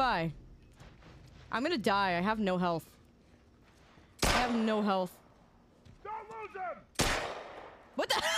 Bye. I'm gonna die. I have no health. I have no health. Don't lose him! What the?